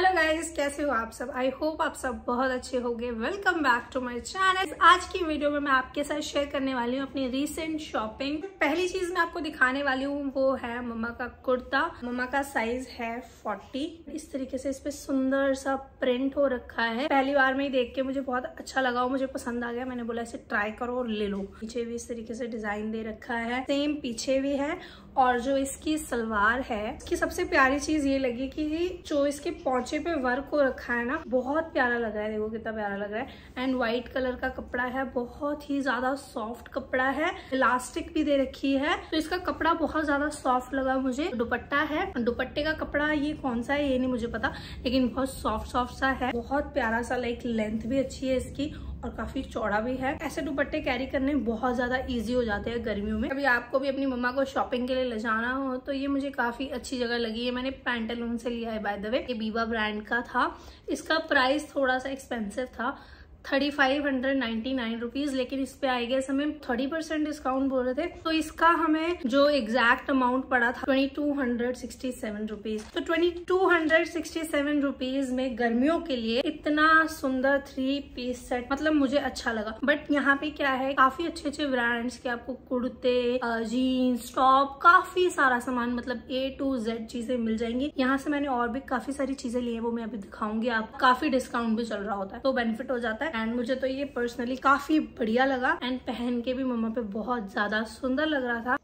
Hello guys कैसे हो आप सब? आई होप आप सब बहुत अच्छे होंगे. Welcome back to my channel आज की वीडियो में मैं आपके साथ शेयर करने वाली हूँ अपनी रीसेंट शॉपिंग पहली चीज़ मैं आपको दिखाने वाली हूँ, वो है मम्मा का कुर्ता. मम्मा का साइज़ है 40 इस तरीके से इस पे सुंदर सा प्रिंट हो रखा है. पहली बार में ही देख के मुझे बहुत अच्छा लगा मुझे पसंद आ गया. मैंने बोला, इसे ट्राई करो और ले लो. पीछे भी इस तरीके से डिज़ाइन दे रखा है. सेम पीछे भी है. और जो इसकी सलवार है, इसकी सबसे प्यारी चीज़ ये लगी कि जो इसके पौचे पे वर्क हो रखा है ना, बहुत प्यारा लग रहा है। देखो कितना प्यारा लग रहा है। एंड व्हाइट कलर का कपड़ा है, बहुत ही ज़्यादा सॉफ्ट कपड़ा है। इलास्टिक भी दे रखी है। तो इसका कपड़ा बहुत ज़्यादा सॉफ्ट लगा मुझे। दुपट्टा है। दुपट्टे का कपड़ा ये कौन सा है, ये नहीं मुझे पता, लेकिन बहुत सॉफ्ट सॉफ्ट सा है। बहुत प्यारा सा लाइक लेंथ भी अच्छी है इसकी। और काफ़ी चौड़ा भी है। ऐसे दुपट्टे कैरी करने बहुत ज़्यादा इजी हो जाते हैं गर्मियों में। अभी आपको भी अपनी मम्मा को शॉपिंग के लिए ले जाना हो तो ये मुझे काफ़ी अच्छी जगह लगी है। मैंने पैंटलून से लिया है बाय द वे ये बीवा ब्रांड का था। इसका प्राइस थोड़ा सा एक्सपेंसिव था thirty five hundred ninety nine rupees, लेकिन इस पे आई गेस हमें थर्टी परसेंट डिस्काउंट बोल रहे थे। तो इसका हमें जो एग्जैक्ट अमाउंट पड़ा था twenty two hundred sixty seven rupees तो twenty two hundred sixty seven rupees में गर्मियों के लिए इतना सुंदर थ्री पीस सेट मतलब मुझे अच्छा लगा। बट यहाँ पे क्या है, काफ़ी अच्छे अच्छे ब्रांड्स के आपको कुर्ते जीन्स टॉप काफ़ी सारा सामान मतलब ए टू जेड चीज़ें मिल जाएँगी। यहाँ से मैंने और भी काफ़ी सारी चीज़ें ली है, वो मैं अभी दिखाऊँगी आप। काफ़ी डिस्काउंट भी चल रहा होता है तो बेनिफिट हो जाता है। एंड मुझे तो ये पर्सनली काफ़ी बढ़िया लगा। एंड पहन के भी मम्मा पे बहुत ज़्यादा सुंदर लग रहा था।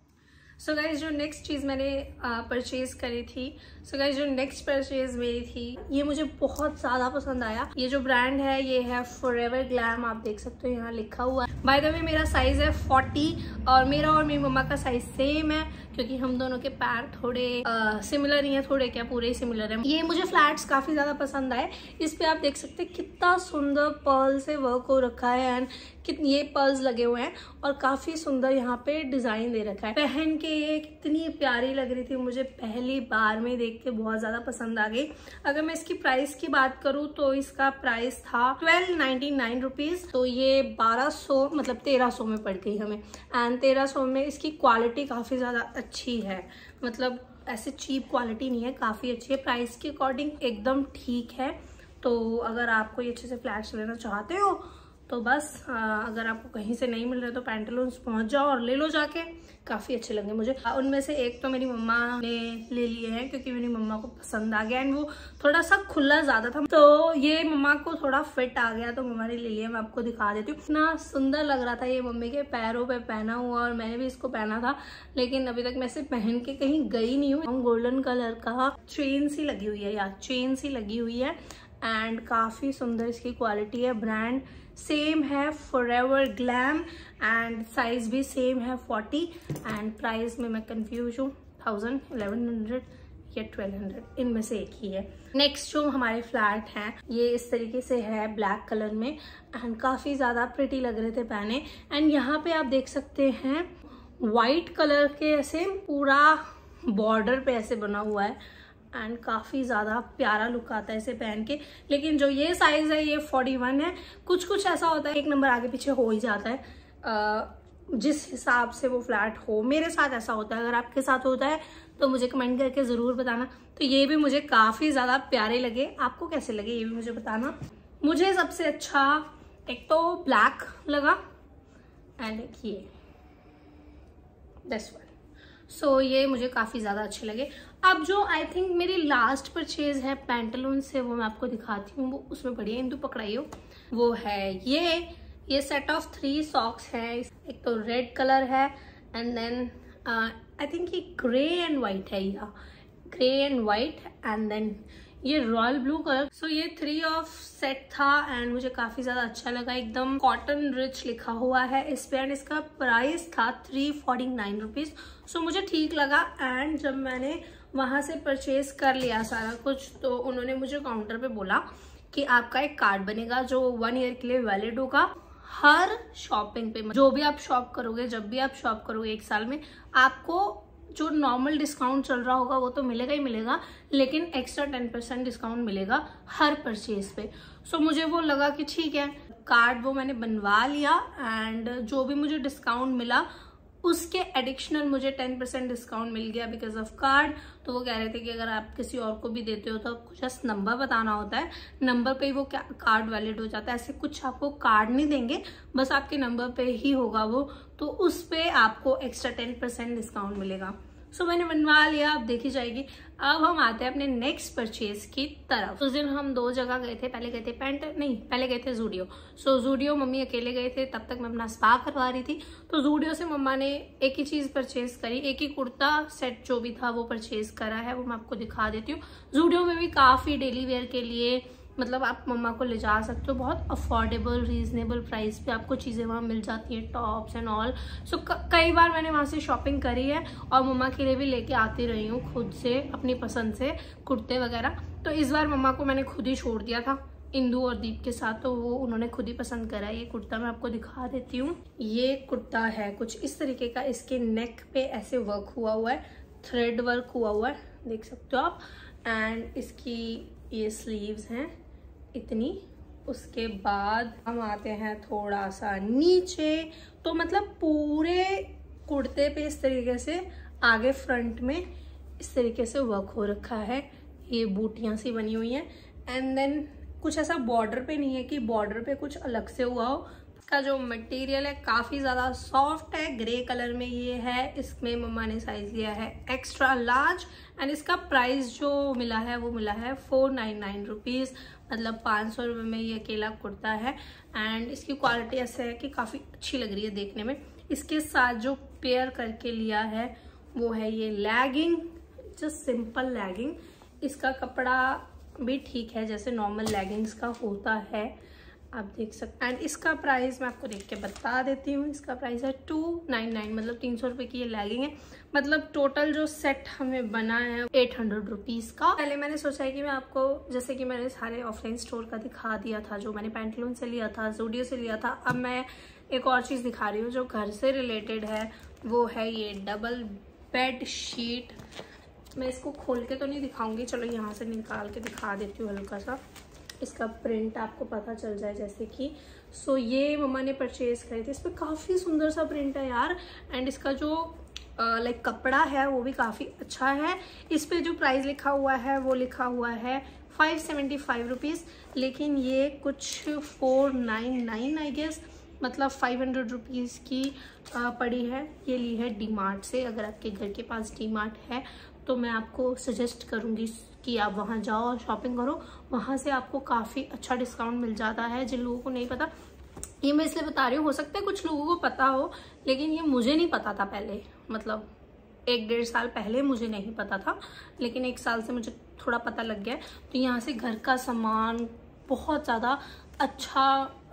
सो so गाइज़ जो नेक्स्ट चीज़ मैंने परचेज करी थी सो so गाइज़ जो नेक्स्ट परचेज मेरी थी, ये मुझे बहुत ज़्यादा पसंद आया। ये जो ब्रांड है, ये है फॉर एवर ग्लैम आप देख सकते हो, यहाँ लिखा हुआ है। बाय द वे मेरा साइज़ है 40 और मेरा और मेरी मम्मा का साइज़ सेम है, क्योंकि हम दोनों के पैर थोड़े सिमिलर ही है, थोड़े क्या, पूरे सिमिलर है। ये मुझे फ्लैट्स काफ़ी ज़्यादा पसंद आए। इस पे आप देख सकते हैं कितना सुंदर पर्ल से वर्क हो रखा है एंड कितनी ये पर्ल्स लगे हुए हैं और काफ़ी सुंदर यहाँ पे डिज़ाइन दे रखा है। पहन के ये कितनी प्यारी लग रही थी, मुझे पहली बार में देख के बहुत ज़्यादा पसंद आ गई। अगर मैं इसकी प्राइस की बात करूँ तो इसका प्राइस था ट्वेल्व नाइनटी नाइन रुपीज़ तो ये बारह सौ मतलब तेरह सौ में पड़ गई हमें। एंड तेरह सौ में इसकी क्वालिटी काफ़ी ज़्यादा अच्छी है। मतलब ऐसे चीप क्वालिटी नहीं है, काफ़ी अच्छी है। प्राइस के अकॉर्डिंग एकदम ठीक है। तो अगर आप कोई अच्छे से फ्लैट्स लेना चाहते हो तो बस अगर आपको कहीं से नहीं मिल रहे तो पैंटलून्स पहुँच जाओ और ले लो जाके। काफ़ी अच्छे लगे मुझे। उनमें से एक तो मेरी मम्मा ने ले लिए हैं क्योंकि मेरी मम्मा को पसंद आ गया एंड वो थोड़ा सा खुला ज़्यादा था। तो ये मम्मा को थोड़ा फिट आ गया तो मम्मा ने ले लिया मैं आपको दिखा देती हूँ। इतना सुंदर लग रहा था ये मम्मी के पैरों पे पहना हुआ और मैंने भी इसको पहना था, लेकिन अभी तक मैं इसे पहन के कहीं गई नहीं हूँ। गोल्डन कलर का चेन सी लगी हुई है या चेन सी लगी हुई है एंड काफ़ी सुंदर इसकी क्वालिटी है। ब्रांड सेम है for ever glam and size भी सेम है 40 एंड प्राइस में मैं कंफ्यूज हूँ थाउज़ेंड एलेवन हंड्रेड या ट्वेल्व हंड्रेड इनमें से एक ही है। नेक्स्ट जो हमारे फ्लैट हैं, ये इस तरीके से है ब्लैक कलर में एंड काफ़ी ज़्यादा प्रिटी लग रहे थे पहने। एंड यहाँ पे आप देख सकते हैं वाइट कलर के ऐसे पूरा बॉर्डर पे ऐसे बना हुआ है। एंड काफ़ी ज़्यादा प्यारा लुक आता है इसे पहन के। लेकिन जो ये साइज़ है, ये 41 है। कुछ कुछ ऐसा होता है, एक नंबर आगे पीछे हो ही जाता है। जिस हिसाब से वो फ्लैट हो, मेरे साथ ऐसा होता है। अगर आपके साथ होता है तो मुझे कमेंट करके ज़रूर बताना। तो ये भी मुझे काफ़ी ज़्यादा प्यारे लगे। आपको कैसे लगे, ये भी मुझे बताना। मुझे सबसे अच्छा एक तो ब्लैक लगा। एंड एक ये दस वन सो ये मुझे काफ़ी ज़्यादा अच्छे लगे। अब जो आई थिंक मेरी लास्ट परचेज है पैंटलून से, वो मैं आपको दिखाती हूँ। वो उसमें बढ़िया इंदू पकड़ाइयो वो है ये। ये सेट ऑफ़ थ्री सॉक्स है। एक तो रेड कलर है एंड देन आई थिंक ये ग्रे एंड वाइट है या। Grey and white and then ये रॉयल ब्लू कलर। सो ये थ्री ऑफ़ सेट था एंड मुझे काफ़ी ज़्यादा अच्छा लगा। एकदम कॉटन रिच लिखा हुआ है इस पे एंड इसका प्राइस था three forty nine rupees so मुझे ठीक लगा एंड जब मैंने वहाँ से परचेज कर लिया सारा कुछ तो उन्होंने मुझे काउंटर पे बोला कि आपका एक कार्ड बनेगा जो वन ईयर के लिए वैलिड होगा। हर शॉपिंग पे, जो भी आप शॉप करोगे, जब भी आप शॉप करोगे एक साल में, आपको जो नॉर्मल डिस्काउंट चल रहा होगा वो तो मिलेगा ही मिलेगा लेकिन एक्स्ट्रा टेन परसेंट डिस्काउंट मिलेगा हर परचेज पे। सो so, मुझे वो लगा कि ठीक है कार्ड वो मैंने बनवा लिया एंड जो भी मुझे डिस्काउंट मिला उसके एडिशनल मुझे टेन परसेंट डिस्काउंट मिल गया बिकॉज़ ऑफ़ कार्ड तो वो कह रहे थे कि अगर आप किसी और को भी देते हो तो आपको जस्ट नंबर बताना होता है। नंबर पे ही वो कार्ड वैलिड हो जाता है। ऐसे कुछ आपको कार्ड नहीं देंगे बस आपके नंबर पे ही होगा वो। तो उस पर आपको एक्स्ट्रा टेन परसेंट डिस्काउंट मिलेगा। सो so, मैंने बनवा लिया अब देखी जाएगी। अब हम आते हैं अपने नेक्स्ट परचेज की तरफ़। उस दिन हम दो जगह गए थे। पहले गए थे पेंट नहीं पहले गए थे जूडियो सो जूडियो मम्मी अकेले गए थे। तब तक मैं अपना स्पा करवा रही थी। तो जूडियो से मम्मा ने एक ही चीज़ परचेज करी। एक ही कुर्ता सेट जो भी था वो परचेज करा है। वो मैं आपको दिखा देती हूँ। जूडियो में भी काफ़ी डेली वेयर के लिए मतलब आप मम्मा को ले जा सकते हो, बहुत अफोर्डेबल रीजनेबल प्राइस पे आपको चीज़ें वहाँ मिल जाती हैं टॉप्स एंड ऑल सो कई बार मैंने वहाँ से शॉपिंग करी है और मम्मा के लिए भी लेके आती रही हूँ खुद से, अपनी पसंद से, कुर्ते वगैरह। तो इस बार मम्मा को मैंने खुद ही छोड़ दिया था, इंदू और दीप के साथ तो वो उन्होंने खुद ही पसंद करा ये कुर्ता। मैं आपको दिखा देती हूँ। ये कुर्ता है कुछ इस तरीके का, इसके नेक पे ऐसे वर्क हुआ हुआ है थ्रेड वर्क हुआ हुआ है, देख सकते हो आप। एंड इसकी ये स्लीव्स हैं। इतनी, उसके बाद हम आते हैं थोड़ा सा नीचे तो मतलब पूरे कुर्ते पे इस तरीके से आगे फ्रंट में इस तरीके से वर्क हो रखा है। ये बूटियाँ सी बनी हुई हैं। एंड देन कुछ ऐसा बॉर्डर पे नहीं है कि बॉर्डर पे कुछ अलग से हुआ हो। इसका जो मटेरियल है काफ़ी ज़्यादा सॉफ्ट है। ग्रे कलर में ये है, इसमें मम्मा ने साइज़ लिया है एक्स्ट्रा लार्ज एंड इसका प्राइस जो मिला है, वो मिला है फोर नाइन नाइन रुपीज़ मतलब पाँच सौ रुपये में ये अकेला कुर्ता है। एंड इसकी क्वालिटी ऐसे है कि काफ़ी अच्छी लग रही है देखने में। इसके साथ जो पेयर करके लिया है, वो है ये लैगिंग जस्ट सिंपल लैगिंग इसका कपड़ा भी ठीक है, जैसे नॉर्मल लैगिंग्स का होता है। आप देख सकते हैं। एंड इसका प्राइस मैं आपको देख के बता देती हूँ। इसका प्राइस है टू नाइन नाइन मतलब तीन सौ रुपये की ये लैगिंग है। मतलब टोटल जो सेट हमें बना है एट हंड्रेड रुपीज़ का। पहले मैंने सोचा है कि मैं आपको, जैसे कि मैंने सारे ऑफलाइन स्टोर का दिखा दिया था, जो मैंने पैंटलून से लिया था जूडियो से लिया था। अब मैं एक और चीज़ दिखा रही हूँ, जो घर से रिलेटेड है, वो है ये डबल बेड शीट मैं इसको खोल के तो नहीं दिखाऊँगी, चलो यहाँ से निकाल के दिखा देती हूँ हल्का सा। इसका प्रिंट आपको पता चल जाए जैसे कि। सो so, ये मम्मा ने परचेज करी थी। इस पर काफ़ी सुंदर सा प्रिंट है यार। एंड इसका जो लाइक कपड़ा है वो भी काफ़ी अच्छा है। इस पर जो प्राइस लिखा हुआ है वो लिखा हुआ है फाइव सेवेंटी फाइव रुपीज़ लेकिन ये कुछ four nine nine I guess मतलब फाइव हंड्रेड रुपीज़ की पड़ी है। ये ली है डी मार्ट से। अगर आपके घर के पास डी मार्ट है तो मैं आपको सजेस्ट करूँगी कि आप वहाँ जाओ और शॉपिंग करो, वहाँ से आपको काफ़ी अच्छा डिस्काउंट मिल जाता है, जिन लोगों को नहीं पता। ये मैं इसलिए बता रही हूँ, हो सकता है कुछ लोगों को पता हो, लेकिन ये मुझे नहीं पता था पहले। मतलब एक डेढ़ साल पहले मुझे नहीं पता था, लेकिन एक साल से मुझे थोड़ा पता लग गया तो यहाँ से घर का सामान बहुत ज़्यादा अच्छा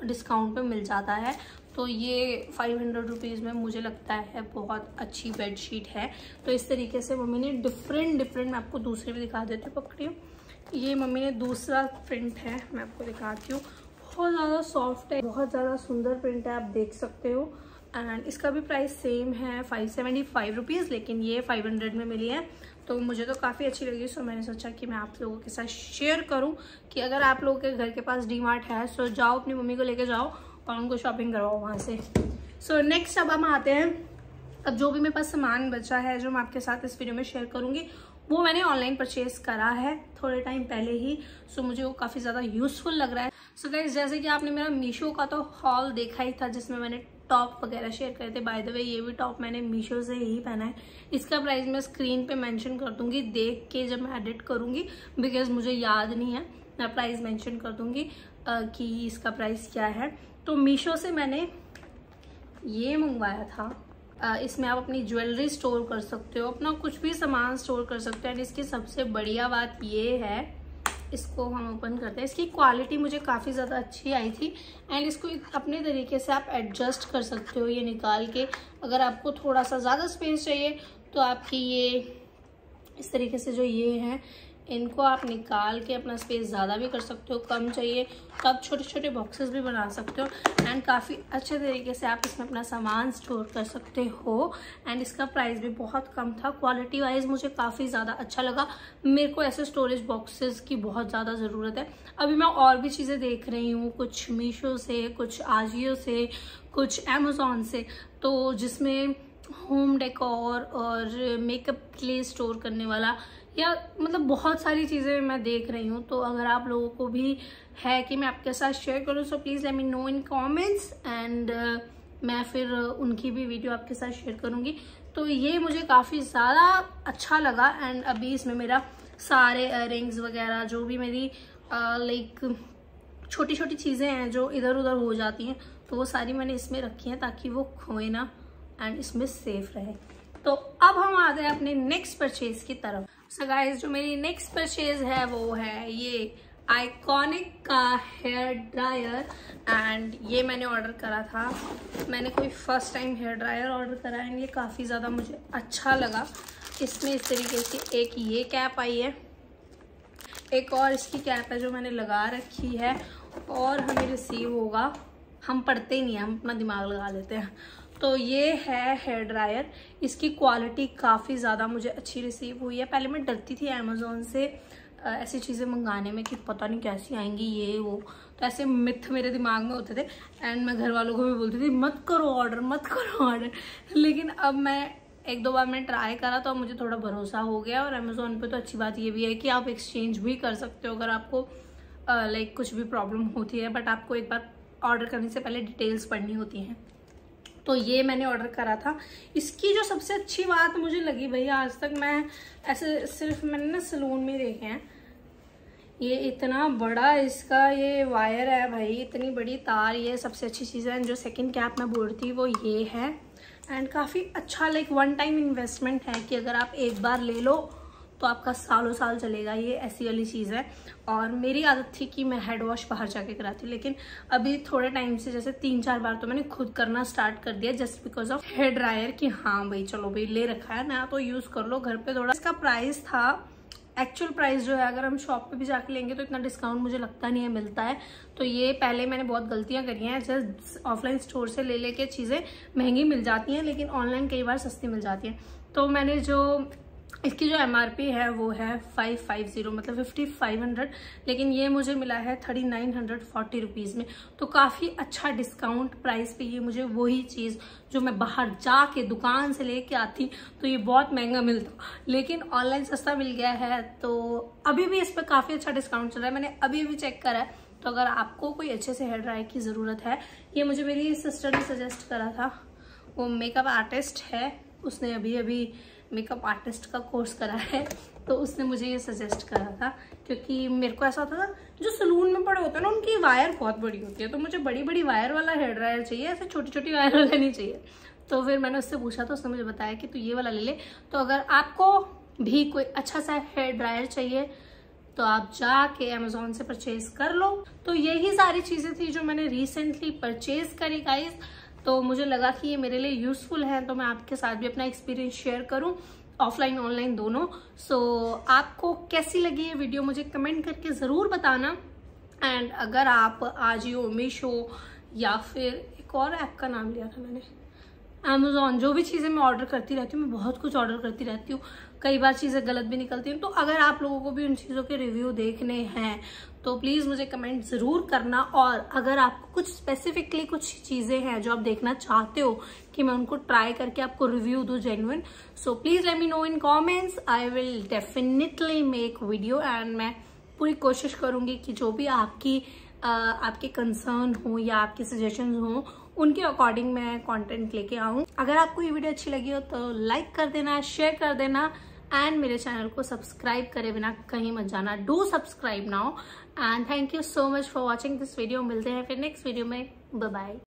डिस्काउंट पे मिल जाता है। तो ये फाइव हंड्रेड रुपीज़ में मुझे लगता है बहुत अच्छी बेड शीट है। तो इस तरीके से मम्मी ने डिफरेंट डिफरेंट मैं आपको दूसरे भी दिखा देती हूँ, पकड़ी हूँ। ये मम्मी ने दूसरा प्रिंट है, मैं आपको दिखाती हूँ। बहुत ज़्यादा सॉफ्ट है, बहुत ज़्यादा सुंदर प्रिंट है, आप देख सकते हो। एंड इसका भी प्राइस सेम है फाइव सेवेंटी फाइव रुपीज़ लेकिन ये फाइव हंड्रेड में मिली है। तो मुझे तो काफ़ी अच्छी लगी सो मैंने सोचा कि मैं आप लोगों के साथ शेयर करूँ कि अगर आप लोगों के घर के पास डी मार्ट है सो जाओ, अपनी मम्मी को लेके जाओ। और उनको शॉपिंग करवाओ वहाँ से। सो so, नेक्स्ट अब हम आते हैं। अब जो भी मेरे पास सामान बचा है जो मैं आपके साथ इस वीडियो में शेयर करूँगी वो मैंने ऑनलाइन परचेज करा है थोड़े टाइम पहले ही। सो so, मुझे वो काफ़ी ज़्यादा यूजफुल लग रहा है। सो so, गाइज़ जैसे कि आपने मेरा मीशो का तो हॉल देखा ही था जिसमें मैंने टॉप वगैरह शेयर करे थे। बाय द वे ये भी टॉप मैंने मीशो से ही पहना है। इसका प्राइस मैं स्क्रीन पे मेंशन कर दूँगी देख के जब मैं एडिट करूँगी बिकॉज़ मुझे याद नहीं है मैं प्राइस मेंशन कर दूँगी कि इसका प्राइस क्या है। तो मीशो से मैंने ये मंगवाया था। इसमें आप अपनी ज्वेलरी स्टोर कर सकते हो, अपना कुछ भी सामान स्टोर कर सकते हो। एंड इसकी सबसे बढ़िया बात ये है, इसको हम ओपन करते हैं। इसकी क्वालिटी मुझे काफ़ी ज़्यादा अच्छी आई थी। एंड इसको अपने तरीके से आप एडजस्ट कर सकते हो ये निकाल के। अगर आपको थोड़ा सा ज़्यादा स्पेस चाहिए तो आपकी ये, इस तरीके से जो ये है इनको आप निकाल के अपना स्पेस ज़्यादा भी कर सकते हो, कम चाहिए तो आप छोटे छोटे बॉक्सेस भी बना सकते हो एंड काफ़ी अच्छे तरीके से आप इसमें अपना सामान स्टोर कर सकते हो एंड इसका प्राइस भी बहुत कम था। क्वालिटी वाइज मुझे काफ़ी ज़्यादा अच्छा लगा। मेरे को ऐसे स्टोरेज बॉक्सेस की बहुत ज़्यादा ज़रूरत है। अभी मैं और भी चीज़ें देख रही हूँ, कुछ मीशो से, कुछ आजियो से, कुछ अमेजोन से तो जिसमें होम डेकोर और मेकअप के लिए स्टोर करने वाला या मतलब बहुत सारी चीज़ें मैं देख रही हूँ तो अगर आप लोगों को भी है कि मैं आपके साथ शेयर करूँ so please let me know in comments and मैं फिर उनकी भी वीडियो आपके साथ शेयर करूँगी। तो ये मुझे काफ़ी ज़्यादा अच्छा लगा एंड अभी इसमें मेरा सारे रिंग्स वगैरह, जो भी मेरी लाइक छोटी छोटी चीज़ें हैं जो इधर उधर हो जाती हैं तो वो सारी मैंने इसमें रखी हैं ताकि वो खोए ना एंड इसमें सेफ़ रहे। तो अब हम आ गए अपने नेक्स्ट परचेज की तरफ़। सो गाइज़ जो मेरी नेक्स्ट परचेज है वो है ये आइकॉनिक का हेयर ड्रायर एंड ये मैंने ऑर्डर करा था. मैंने कोई first time hair dryer order करा एंड ये काफ़ी ज़्यादा मुझे अच्छा लगा. इसमें इस तरीके से एक ये कैप आई है. एक और इसकी कैप है जो मैंने लगा रखी है. और हमें रिसीव होगा. हम पढ़ते ही नहीं हैं, हम अपना दिमाग लगा लेते हैं. तो ये है हेयर ड्रायर इसकी क्वालिटी काफ़ी ज़्यादा मुझे अच्छी रिसीव हुई है। पहले मैं डरती थी अमेज़ोन से ऐसी चीज़ें मंगाने में कि पता नहीं कैसी आएँगी ये, वो। तो ऐसे मिथ मेरे दिमाग में होते थे। एंड मैं घर वालों को भी बोलती थी, मत करो ऑर्डर मत करो ऑर्डर लेकिन अब मैं, एक दो बार मैंने ट्राई करा तो मुझे थोड़ा भरोसा हो गया। और अमेज़ोन पे तो अच्छी बात ये भी है कि आप एक्सचेंज भी कर सकते हो अगर आपको लाइक कुछ भी प्रॉब्लम होती है। बट आपको एक बार ऑर्डर करने से पहले डिटेल्स पढ़नी होती हैं। तो ये मैंने ऑर्डर करा था। इसकी जो सबसे अच्छी बात मुझे लगी भैया आज तक मैं ऐसे सिर्फ़ मैंने ना सलून में देखे हैं। ये इतना बड़ा इसका ये वायर है भाई, इतनी बड़ी तार, ये सबसे अच्छी चीज़ है। जो सेकंड कैप मैं बोल रही थी वो ये है। एंड काफ़ी अच्छा लाइक वन टाइम इन्वेस्टमेंट है कि अगर आप एक बार ले लो तो आपका सालों साल चलेगा, ये ऐसी वाली चीज़ है। और मेरी आदत थी कि मैं हेड वॉश बाहर जाके कराती लेकिन अभी थोड़े टाइम से जैसे तीन चार बार तो मैंने खुद करना स्टार्ट कर दिया just because of hair dryer कि हाँ भाई, चलो भाई, ले रखा है ना तो यूज़ कर लो घर पे थोड़ा। इसका प्राइस था एक्चुअल प्राइस जो है, अगर हम शॉप पे भी जाके लेंगे तो इतना डिस्काउंट मुझे लगता नहीं है, मिलता है। तो ये पहले मैंने बहुत गलतियाँ करी हैं जस्ट ऑफलाइन स्टोर से ले लेके चीज़ें महँगी मिल जाती हैं, लेकिन ऑनलाइन कई बार सस्ती मिल जाती हैं। तो मैंने जो इसकी जो एमआरपी है, वो है फाइव फाइव ज़ीरो मतलब फिफ्टी फाइव हंड्रेड लेकिन ये मुझे मिला है thirty nine hundred forty rupees में। तो काफ़ी अच्छा डिस्काउंट प्राइस पे ये मुझे वही चीज़ जो मैं बाहर जाके दुकान से लेके आती तो ये बहुत महँगा मिलता। लेकिन ऑनलाइन सस्ता मिल गया है तो अभी भी इस पर काफ़ी अच्छा डिस्काउंट चल रहा है। मैंने अभी भी चेक करा है तो अगर आपको कोई अच्छे से हेयर ड्राई की ज़रूरत है, ये मुझे मेरी सिस्टर ने सजेस्ट करा था। वो मेकअप आर्टिस्ट है, उसने अभी अभी मेकअप आर्टिस्ट का कोर्स करा है तो उसने मुझे ये सजेस्ट करा था, क्योंकि मेरे को ऐसा होता था, जो सलून में पड़े होते हैं ना, उनकी वायर बहुत बड़ी होती है तो मुझे बड़ी बड़ी वायर वाला हेयर ड्रायर चाहिए, ऐसे छोटी छोटी वायर वाला नहीं चाहिए। तो फिर मैंने उससे पूछा तो उसने मुझे बताया कि तू ये वाला ले ले। तो अगर आपको भी कोई अच्छा सा हेयर ड्रायर चाहिए तो आप जाके अमेजोन से परचेज कर लो। तो यही सारी चीज़ें थी जो मैंने रिसेंटली परचेज करी गाइज़ तो मुझे लगा कि ये मेरे लिए यूजफुल है तो मैं आपके साथ भी अपना एक्सपीरियंस शेयर करूँ ऑफलाइन ऑनलाइन दोनों। सो so, आपको कैसी लगी ये वीडियो मुझे कमेंट करके ज़रूर बताना। एंड अगर आप आजियो मीशो या फिर एक और ऐप का नाम लिया था मैंने अमेजोन जो भी चीज़ें मैं ऑर्डर करती रहती हूँ मैं बहुत कुछ ऑर्डर करती रहती हूँ। कई बार चीज़ें गलत भी निकलती हैं। तो अगर आप लोगों को भी उन चीज़ों के रिव्यू देखने हैं तो प्लीज़ मुझे कमेंट ज़रूर करना। और अगर आपको कुछ स्पेसिफिकली कुछ चीज़ें हैं जो आप देखना चाहते हो कि मैं उनको ट्राई करके आपको रिव्यू दू genuine so please let me know in comments I will definitely make video and मैं पूरी कोशिश करूँगी कि जो भी आपकी आपके कंसर्न हो या आपके सजेशन हो, उनके अकॉर्डिंग मैं कंटेंट लेके आऊँ। अगर आपको ये वीडियो अच्छी लगी हो तो लाइक कर देना शेयर कर देना। एंड मेरे चैनल को सब्सक्राइब करे बिना कहीं मत जाना। Do subscribe now and thank you so much for watching this video मिलते हैं फिर नेक्स्ट वीडियो में। बाय